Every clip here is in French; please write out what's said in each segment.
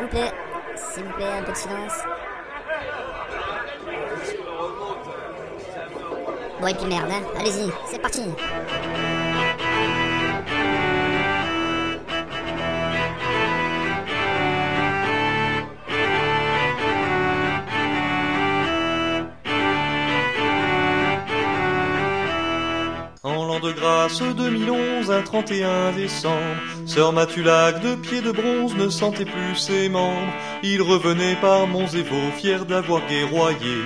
vous plaît, s'il vous plaît, un peu de silence. Bon, et puis merde, hein. allez-y, c'est parti. De grâce 2011, un 31 décembre, Sœur Matulac de pied de bronze ne sentait plus ses membres. Il revenait par Montzévo, fier d'avoir guerroyé,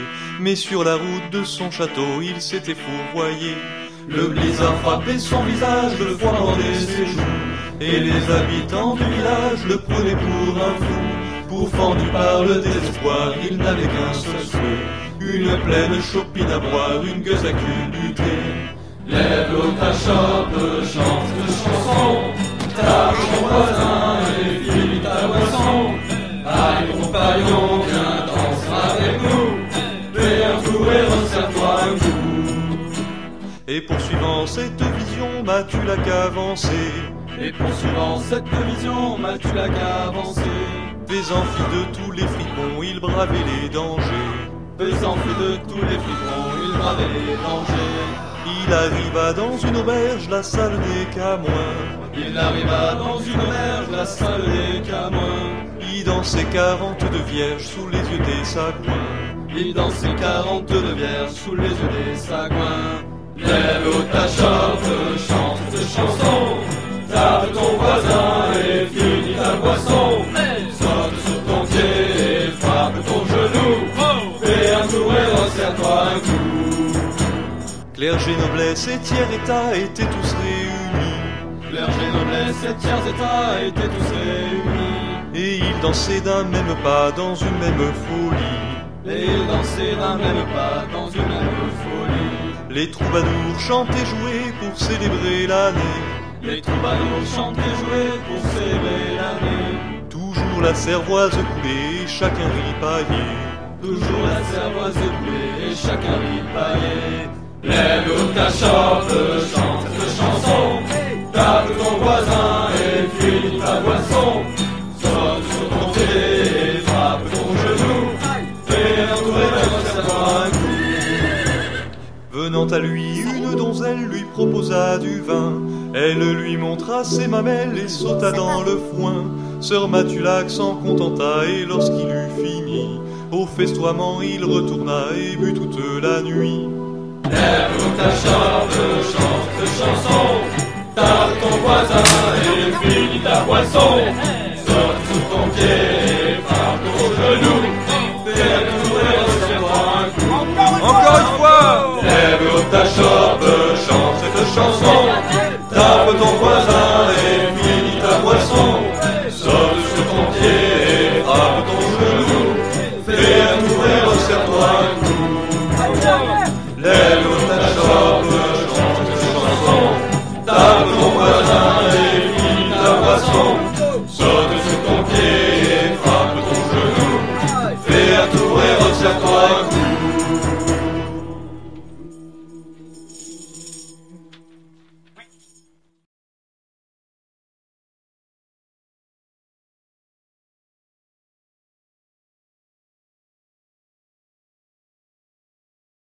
mais sur la route de son château, il s'était fourvoyé. Le blizzard frappait son visage, le froid mordait ses joues, et les habitants du village le prenaient pour un fou. Pourfendu par le désespoir, il n'avait qu'un seul souhait, une pleine chopine à boire, une gueuse à culbuter. Lève ta chope, chante de chansons, tape ton voisin et finis ta boisson. Aïe compagnon, viens danser avec nous, fais un et resserre-toi un coup. Et poursuivant cette vision, m'as-tu la qu'avancer Et poursuivant cette vision, m'as-tu la qu'avancer Faisant fi de tous les fripons, il bravait les dangers. Faisant fi de tous les fripons, il arriva dans une auberge, la salle des camoins. Il arriva dans une auberge, la salle des camoins. Il dansait quarante-deux vierges sous les yeux des sagouins. Il dansait quarante-deux vierges sous les yeux des sagouins. Lève au Clergé, noblesse et tiers état étaient tous réunis. Clergé, noblesse et tiers état étaient tous réunis. Et ils dansaient d'un même pas dans une même folie. Et ils dansaient d'un même pas dans une même folie. Les troubadours chantaient jouaient pour célébrer l'année. Les troubadours chantaient jouaient pour célébrer l'année. Toujours la cervoise coulée, chacun ripaillait. Toujours la cervoise coulée, chacun ripaillait. Lève ta chope, chante de chansons, tape ton voisin et finis ta boisson. Saute sur ton pied et frappe ton genou, et resserre-toi un coup. Venant à lui, une donzelle lui proposa du vin. Elle lui montra ses mamelles et sauta dans le foin. Sœur Matulac s'en contenta et lorsqu'il eut fini, au festoiement il retourna et but toute la nuit. Lève ta chope, chante de chansons, tape ton voisin et finis ta boisson. Fais un tour et